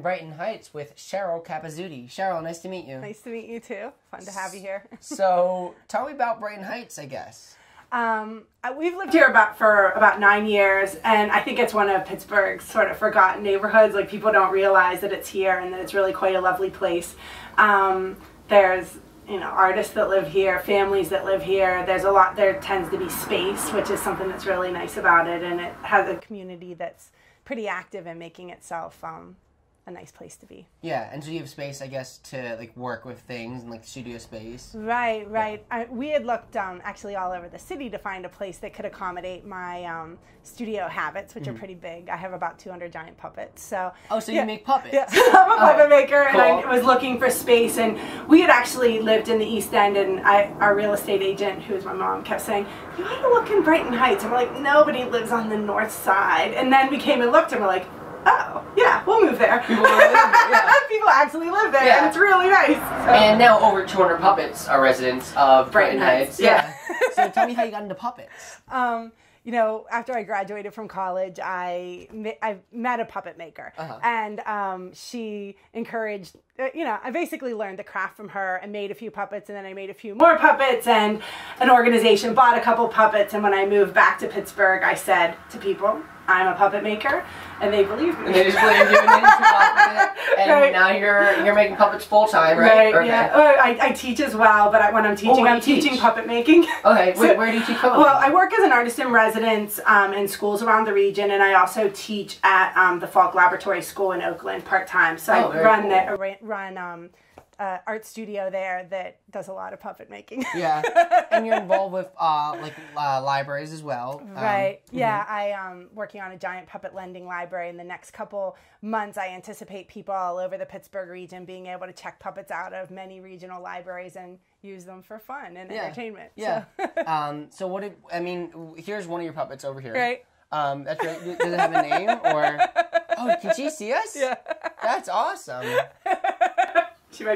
In Brighton Heights with Cheryl Capezzuti. Cheryl, nice to meet you. Nice to meet you too. Fun to have you here. so, tell me about Brighton Heights, I guess. Um, we've lived here about for about nine years, and I think it's one of Pittsburgh's sort of forgotten neighborhoods. Like people don't realize that it's here and that it's really quite a lovely place. Um, there's you know artists that live here, families that live here. There's a lot. There tends to be space, which is something that's really nice about it, and it has a community that's pretty active in making itself um, a nice place to be. Yeah, and so you have space, I guess, to like work with things and like studio space. Right, right. Yeah. I, we had looked um, actually all over the city to find a place that could accommodate my um, studio habits, which mm-hmm. are pretty big. I have about 200 giant puppets. So oh, so yeah. you make puppets? Yeah, I'm a puppet maker, cool. and I was looking for space. And we had actually lived in the East End, and I, our real estate agent, who is my mom, kept saying, "You ought to look in Brighton Heights." And we're like, "Nobody lives on the north side." And then we came and looked, and we're like oh, yeah, we'll move there. People, live there, yeah. People actually live there, yeah. and it's really nice. So. And now over 200 puppets are residents of Brighton, Brighton Heights. Heights. Yeah. yeah. so tell me how you got into puppets. Um, you know, after I graduated from college, I I met a puppet maker, uh-huh. and um, she encouraged. Uh, you know, I basically learned the craft from her and made a few puppets, and then I made a few more puppets. And an organization bought a couple puppets, and when I moved back to Pittsburgh, I said to people, I'm a puppet maker, and they believe me. And they just believe you, and and right. now you're you're making puppets full time, right? Right. Okay. Yeah. Oh, I, I teach as well, but I, when I'm teaching, oh, I'm teaching teach? puppet making. Okay. so, Wait, where do you teach puppet? Well, I work as an artist in residence um, in schools around the region, and I also teach at um, the Falk Laboratory School in Oakland part time. So oh, I run cool. the run. Um, uh, art studio there that does a lot of puppet making. yeah, and you're involved with uh, like uh, libraries as well. Um, right. Um, yeah, mm-hmm. I am working on a giant puppet lending library. In the next couple months, I anticipate people all over the Pittsburgh region being able to check puppets out of many regional libraries and use them for fun and yeah. entertainment. Yeah. So. um, so what did I mean? Here's one of your puppets over here. Right. Um, that's right. Does it have a name or? Oh, can she see us? Yeah. That's awesome.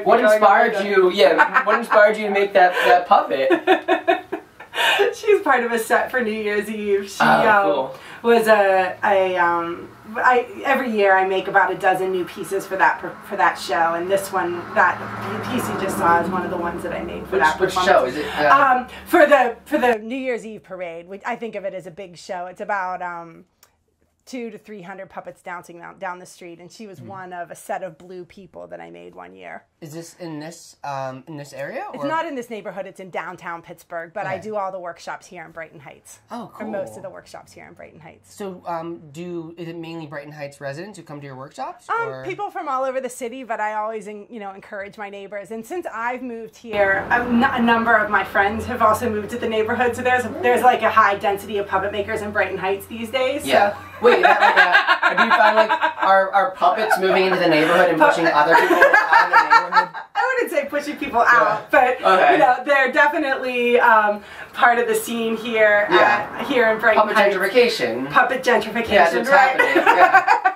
What inspired you? Yeah, what inspired you to make that that puppet? She's part of a set for New Year's Eve. She oh, um, cool. was a, a um, I, every year I make about a dozen new pieces for that for that show, and this one, that piece you just saw, is one of the ones that I made for which, that. Which show is it? Uh... Um, for the for the New Year's Eve parade, which I think of it as a big show. It's about um, two to three hundred puppets dancing down, down the street, and she was mm. one of a set of blue people that I made one year. Is this in this um, in this area? Or? It's not in this neighborhood. It's in downtown Pittsburgh, but okay. I do all the workshops here in Brighton Heights. Oh, cool. Or most of the workshops here in Brighton Heights. So, um, do is it mainly Brighton Heights residents who come to your workshops? Um, people from all over the city, but I always you know encourage my neighbors. And since I've moved here, a, a number of my friends have also moved to the neighborhood. So there's there's like a high density of puppet makers in Brighton Heights these days. Yeah. So. Wait, that like a, do you find like our, our puppets moving into the neighborhood and pushing other people out of the neighborhood? I wouldn't say pushing people out, yeah. but okay. you know they're definitely um, part of the scene here. Yeah. At, here in Brighton Puppet Heights. gentrification. Puppet gentrification. Yeah, right? happening. Yeah.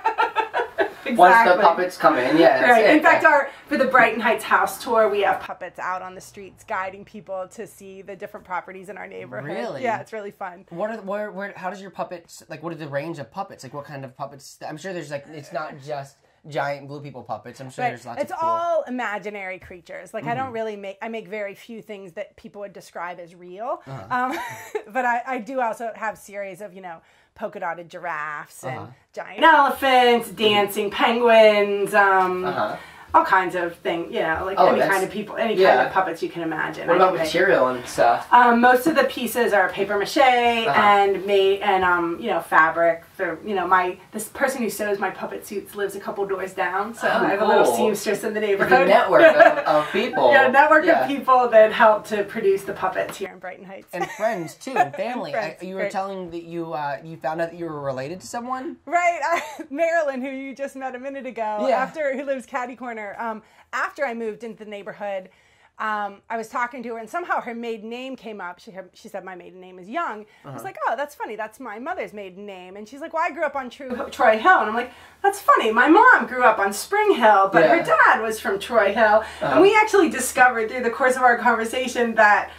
Exactly. Once the puppets come in, yeah. Right. It. In fact, our for the Brighton Heights house tour, we have puppets out on the streets guiding people to see the different properties in our neighborhood. Really? Yeah, it's really fun. What are where where how does your puppets like? What are the range of puppets? Like, what kind of puppets? I'm sure there's like it's not just giant blue people puppets. I'm sure right. there's lots. It's cool... all imaginary creatures. Like mm-hmm. I don't mm-hmm. really make. I make very few things that people would describe as real. Uh-huh. Um, but I, I do also have series of you know polka dotted giraffes uh-huh. and giant elephants, dancing penguins. Um, uh-huh all kinds of things, you know, like oh, any kind of people, any yeah. kind of puppets you can imagine. What about material and stuff? Um, most of the pieces are paper mache uh-huh. and made and um, you know, fabric. For you know, my this person who sews my puppet suits lives a couple doors down, so oh, I have cool. a little seamstress in the neighborhood. A network of, of, people. Yeah, network yeah. of people that help to produce the puppets here in Brighton Heights. And friends too, and family. friends, I, you were telling that you uh, you found out that you were related to someone. Right, uh, Marilyn, who you just met a minute ago. Yeah. After who lives Caddy Corner um, after I moved into the neighborhood, um, I was talking to her, and somehow her maiden name came up. She, she said, My maiden name is Young. Uh-huh. I was uh-huh. like, Oh, that's funny. That's my mother's maiden name. And she's like, Well, I grew up on True, Troy Hill. And I'm like, That's funny. My mom grew up on Spring Hill, but yeah. her dad was from Troy Hill. Uh-huh. And we actually discovered through the course of our conversation that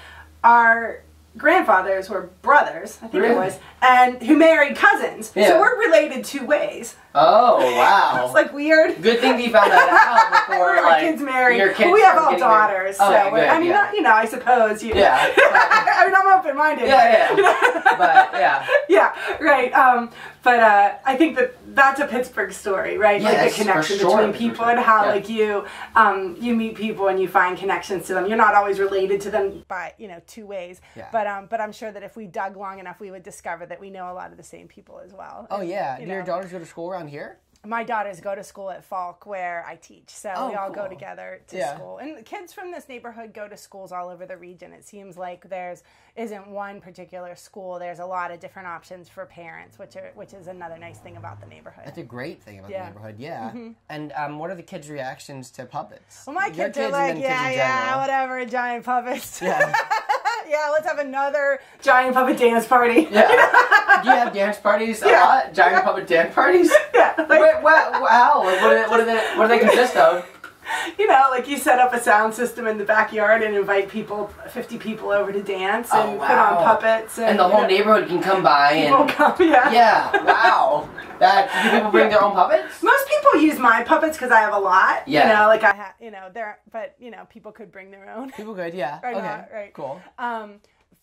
our grandfathers were brothers, I think Really? it was, and who married cousins. Yeah. So we're related two ways. Oh wow. It's like weird. Good thing you found that out before our like kids married. your kids we have all daughters, Okay, so good, I mean, yeah. not, you know, I suppose you. Yeah. I mean, I'm open minded. Yeah, yeah. But yeah. yeah, right. Um, but uh, I think that that's a Pittsburgh story, right? Yes, like the connection sure, between people sure. and how Yeah. like you um, you meet people and you find connections to them. You're not always related to them by you know two ways. Yeah. But um, but I'm sure that if we dug long enough, we would discover that we know a lot of the same people as well. Oh And, yeah. Do your daughters go to school around here? My daughters go to school at Falk where I teach, so Oh, we all go together to Yeah. school. And kids from this neighborhood go to schools all over the region. It seems like there's isn't one particular school. There's a lot of different options for parents, which are which is another nice thing about the neighborhood. That's a great thing about Yeah. Mm-hmm. the neighborhood. Yeah. And um, what are the kids' reactions to puppets? well, my Your kids, are like, yeah, kids yeah, whatever, giant puppets. Yeah. yeah, let's have another giant puppet dance party. Yeah. Do you have dance parties a Yeah. lot? Giant puppet dance parties? yeah, like, Wait, wow, wow. What, do they, what, they, what do they consist of? you know, like you set up a sound system in the backyard and invite people, 50 people over to dance Oh, and put on puppets. And, And the whole know, neighborhood can come by people and. come, yeah. Yeah, wow. That do people bring their own puppets? Most people use my puppets because I have a lot. Yeah. You know, like I have, you know, they're, but you know, people could bring their own. People could, yeah. Okay. not, right. Cool. Um,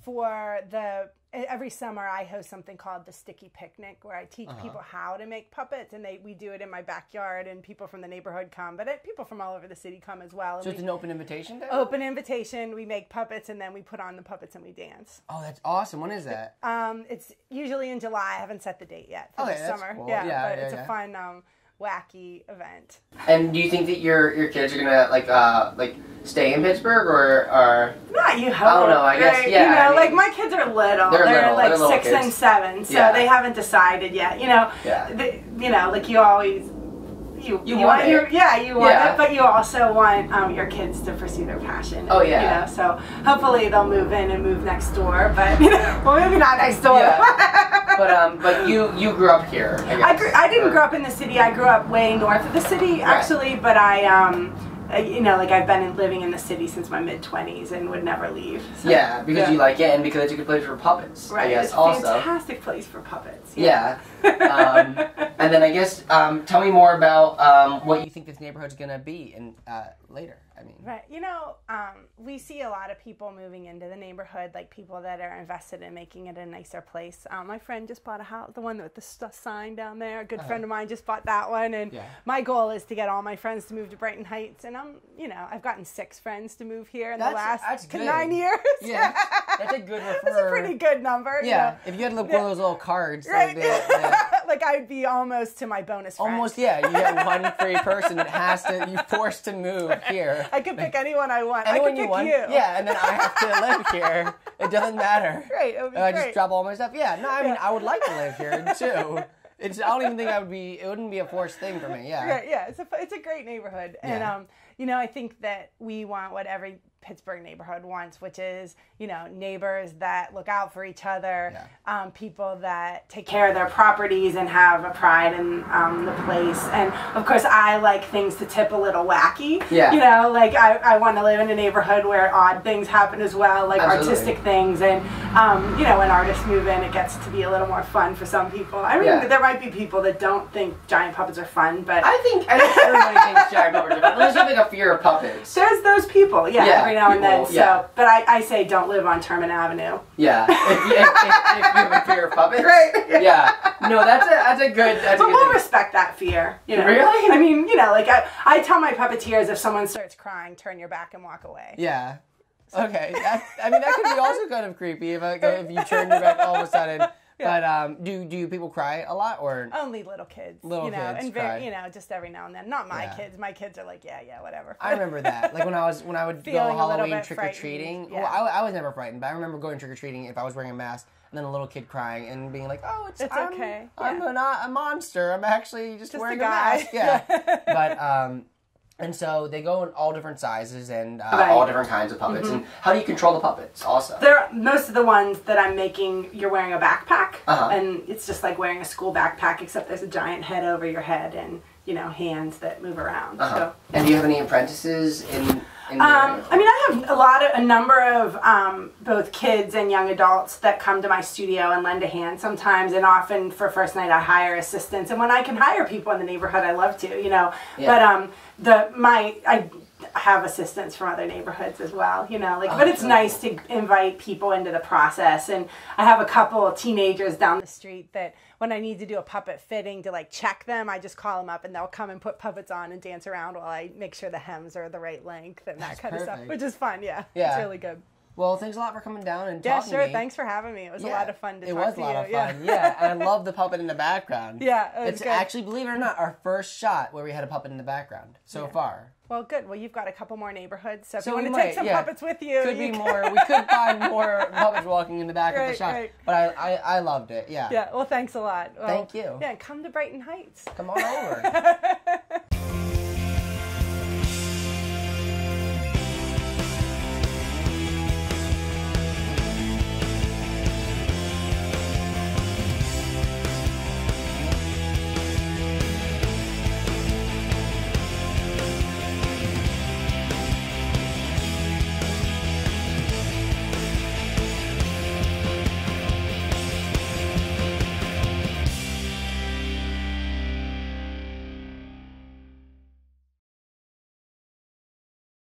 for the every summer, I host something called the Sticky Picnic, where I teach Uh-huh. people how to make puppets, and they we do it in my backyard, and people from the neighborhood come, but it, people from all over the city come as well. So it's we- an open invitation day? open invitation. We make puppets, and then we put on the puppets and we dance. Oh, that's awesome. When is that? Um, it's usually in July. I haven't set the date yet for Okay, the summer. cool. Yeah, Yeah, but yeah, it's yeah. a fun, um, wacky event. And do you think that your your kids are gonna like uh like stay in Pittsburgh or or Not you hope. I don't know, I guess, right? yeah, You know, I mean- like my kids are little. They're They're, little, like they're six kids. and seven, so Yeah. they haven't decided yet. You know, Yeah. they, you know, like you always. You, You want it. your yeah you want Yeah. it but you also want um, your kids to pursue their passion Oh, yeah. you know so hopefully they'll move in and move next door but you know well maybe not next door Yeah. but um but you you grew up here. I, guess. I, grew, I didn't Or- grow up in the city. I grew up way north of the city, actually. But I, um, I- you know, like I've been in, living in the city since my mid twenties and would never leave. So, Yeah, because Yeah. you like it and because it's a good place for puppets. right. I guess it's a also. fantastic place for puppets. Yeah. um, and then I guess um, tell me more about um, what you think this neighborhood's gonna be in uh, later. I mean. Right. You know, um, we see a lot of people moving into the neighborhood, like people that are invested in making it a nicer place. Um, my friend just bought a house, the one with the st- sign down there. A good friend of mine just bought that one, and Yeah. my goal is to get all my friends to move to Brighton Heights. And I'm, you know, I've gotten six friends to move here in That's- the last nine years. Yeah, that's a good That's a pretty good number. you Yeah, know. if you had one of those little cards, Right. like, the, the, like I'd be almost to my bonus friend. almost yeah, you get one free person that has to you forced to move here. I could pick anyone I want. Anyone I could you pick want, you. yeah, and then I have to live here. It doesn't matter. Great. It would be I great. just drop all my stuff. Yeah, no, I mean. I would like to live here too. It's I don't even think I would be. It wouldn't be a forced thing for me. Yeah. Yeah, yeah, it's a it's a great neighborhood, and Yeah. um, you know, I think that we want what every Pittsburgh neighborhood once, which is you know neighbors that look out for each other, um, people that take care of their properties and have a pride in um, the place, and of course, I like things to tip a little wacky. Yeah. you know, like I, I want to live in a neighborhood where odd things happen as well, like Absolutely. artistic things, and um, you know, when artists move in, it gets to be a little more fun for some people. I mean, Yeah. there might be people that don't think giant puppets are fun, but I think I think everybody thinks giant puppets are fun, unless you have like a fear of puppets. There's those people, yeah, Yeah, every now and then. yeah. So, but I, I say don't live on Termon Avenue. Yeah, if, you- if, if, if you have a fear of puppets. Right. Yeah. No, that's a that's a good that's a But good we'll thing. respect that fear. You know? Really? I mean, you know, like I, I tell my puppeteers if someone starts crying, turn your back and walk away. Yeah. Okay. That, I mean, that could be also kind of creepy if, I, if you turn your back all of a sudden. But um, do do people cry a lot or? Only little kids. Little you know, kids and very, you know, just every now and then. Not my Yeah. kids. My kids are like, yeah, yeah, whatever. I remember that. Like when I was when I would go Feeling a Halloween trick or treating. frightened, Well. I, I was never frightened, but I remember going trick or treating if I was wearing a mask, and then a little kid crying and being like, "Oh, it's, It's I'm, okay, I'm yeah. a, not a monster. I'm actually just, Just wearing a, guy." mask." Yeah. but um, and so they go in all different sizes and uh, Right. All different kinds of puppets. And how do you control the puppets? Also. There, most of the ones that I'm making, you're wearing a backpack, Uh-huh. and it's just like wearing a school backpack, except there's a giant head over your head and you know hands that move around. Uh-huh. So And do you have any apprentices in? Um. I mean, I have a lot of a number of um, both kids and young adults that come to my studio and lend a hand sometimes, and often for first night I hire assistants. And when I can hire people in the neighborhood, I love to, you know. Yeah. But um, the my I have assistants from other neighborhoods as well, you know. Like, but it's sure. nice to invite people into the process. And I have a couple of teenagers down the street that when I need to do a puppet fitting to like check them, I just call them up and they'll come and put puppets on and dance around while I make sure the hems are the right length and that That's kind of stuff, which is fun. Yeah, Yeah. it's really good. Well, thanks a lot for coming down and Yeah, talking sure. to me. Thanks for having me. It was a lot of fun to It talk was to a lot you. of fun. Yeah, and I love the puppet in the background. Yeah, it it's good. actually, believe it or not, our first shot where we had a puppet in the background so Yeah. far. Well, good. Well, you've got a couple more neighborhoods, so if So you want to might, take some yeah. puppets with you, Could you be more. We could find more puppets walking in the back of the Right, shot. right. But I, I, I loved it. Yeah. Yeah. Well, thanks a lot. Well, Thank you. Yeah, come to Brighton Heights. Come on over.